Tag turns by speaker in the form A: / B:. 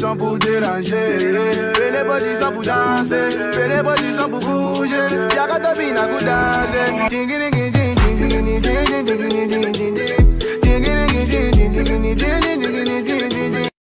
A: positions pour déranger. Fais les bodies positions pour danser. Fais les bodies positions pour bouger. Y'a qu'à te à vous danser.